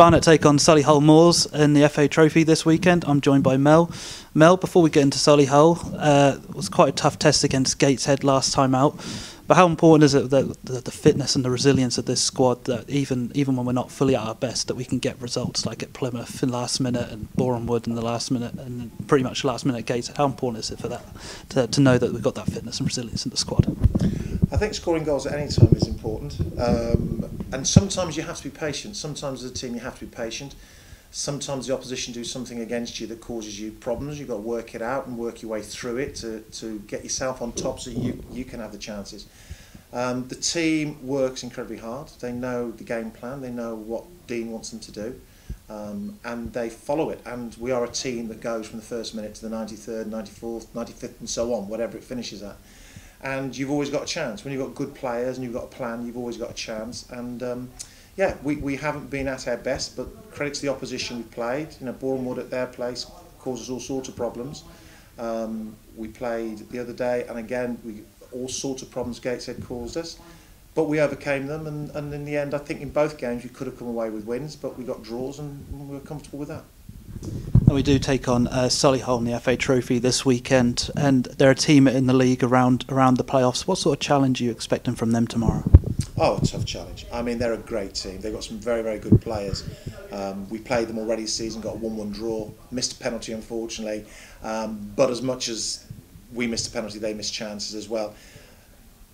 Barnet take on Solihull Moors in the FA Trophy this weekend. I'm joined by Mel. Mel, before we get into Solihull, uh, it was quite a tough test against Gateshead last time out. But how important is it that the, the fitness and the resilience of this squad that even even when we're not fully at our best, that we can get results like at Plymouth in the last minute and Boreham Wood in the last minute and pretty much last minute at Gateshead? How important is it for that to, to know that we've got that fitness and resilience in the squad? I think scoring goals at any time is important, um, and sometimes you have to be patient. Sometimes as a team you have to be patient. Sometimes the opposition do something against you that causes you problems. You've got to work it out and work your way through it to, to get yourself on top so you, you can have the chances. Um, the team works incredibly hard. They know the game plan. They know what Dean wants them to do. Um, and they follow it. And we are a team that goes from the first minute to the 93rd, 94th, 95th and so on, whatever it finishes at. And you've always got a chance. When you've got good players and you've got a plan, you've always got a chance. And um, yeah, we, we haven't been at our best, but credit to the opposition we've played. You know, Bournemouth at their place causes all sorts of problems. Um, we played the other day, and again, we all sorts of problems Gateshead caused us. But we overcame them, and, and in the end, I think in both games we could have come away with wins, but we got draws, and we were comfortable with that. And we do take on uh, Solihull in the FA Trophy this weekend, and they're a team in the league around around the playoffs. What sort of challenge are you expecting from them tomorrow? Oh, a tough challenge. I mean, they're a great team. They've got some very, very good players. Um, we played them already this season, got a 1-1 draw, missed a penalty, unfortunately. Um, but as much as we missed a penalty, they missed chances as well.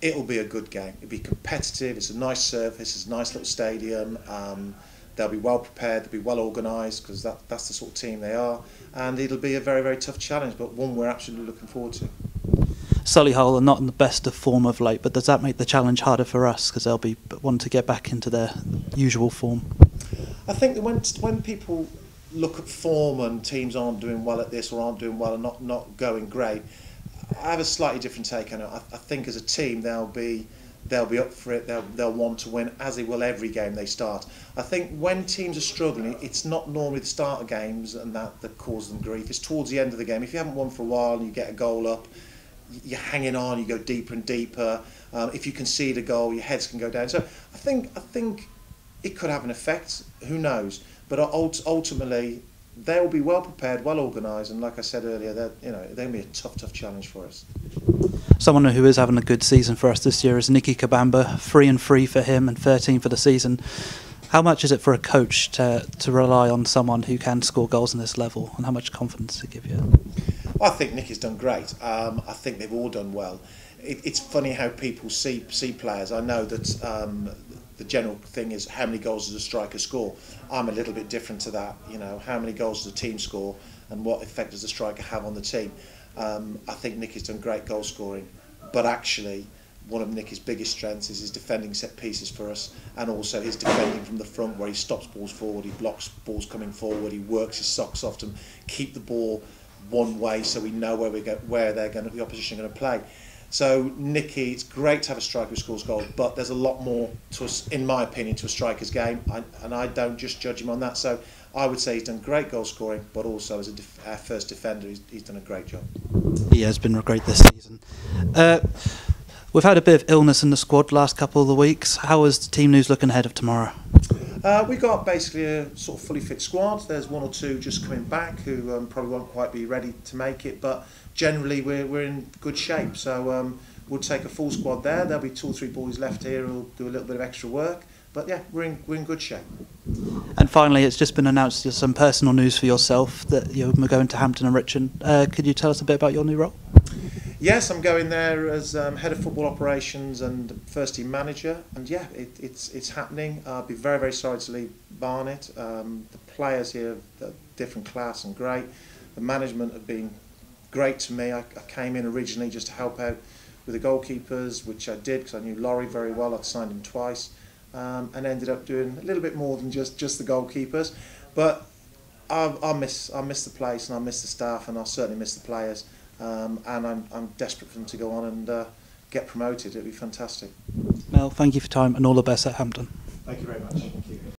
It'll be a good game. It'll be competitive. It's a nice surface. It's a nice little stadium. Um, they'll be well prepared. They'll be well organised because that, that's the sort of team they are. And it'll be a very, very tough challenge, but one we're absolutely looking forward to. Solihull are not in the best of form of late, but does that make the challenge harder for us because they'll be wanting to get back into their usual form? I think that when when people look at form and teams aren't doing well at this or aren't doing well and not not going great, I have a slightly different take on it. I, I think as a team they'll be they'll be up for it. They'll they'll want to win as they will every game they start. I think when teams are struggling, it's not normally the start of games and that that causes them grief. It's towards the end of the game. If you haven't won for a while and you get a goal up you're hanging on, you go deeper and deeper. Um, if you concede a goal, your heads can go down. So I think I think it could have an effect. Who knows? But ultimately, they will be well prepared, well organised, and like I said earlier, they're you know they'll be a tough, tough challenge for us. Someone who is having a good season for us this year is Nicky Kabamba. Three and three for him, and 13 for the season. How much is it for a coach to to rely on someone who can score goals in this level, and how much confidence it give you? I think Nicky's done great. Um, I think they've all done well. It, it's funny how people see see players. I know that um, the general thing is how many goals does a striker score. I'm a little bit different to that. You know, how many goals does a team score, and what effect does the striker have on the team? Um, I think Nicky's done great goal scoring, but actually. One of Nicky's biggest strengths is his defending set pieces for us and also his defending from the front where he stops balls forward, he blocks balls coming forward, he works his socks off to keep the ball one way so we know where we go, where they're going to, the opposition are going to play. So Nicky, it's great to have a striker who scores goals, but there's a lot more to us, in my opinion, to a striker's game, I, and I don't just judge him on that. So I would say he's done great goal scoring, but also as a def our first defender, he's, he's done a great job. He has been great this season. Uh, we've had a bit of illness in the squad last couple of the weeks. How is the team news looking ahead of tomorrow? Uh, we got basically a sort of fully fit squad. There's one or two just coming back who um, probably won't quite be ready to make it, but generally we're, we're in good shape. So um, we'll take a full squad there. There'll be two or three boys left here who'll do a little bit of extra work. But yeah, we're in, we're in good shape. And finally, it's just been announced some personal news for yourself that you're going to Hampton and Richmond. Uh, could you tell us a bit about your new role? Yes, I'm going there as um, head of football operations and first team manager, and yeah, it, it's it's happening. I'll be very very sorry to leave Barnet. Um, the players here are different class and great. The management have been great to me. I, I came in originally just to help out with the goalkeepers, which I did because I knew Laurie very well. I'd signed him twice, um, and ended up doing a little bit more than just just the goalkeepers. But I, I miss I miss the place and I miss the staff and I certainly miss the players um, and I'm, I'm desperate for them to go on and uh, get promoted. It'd be fantastic. Mel, thank you for your time and all the best at Hampton. Thank you very much. Thank you.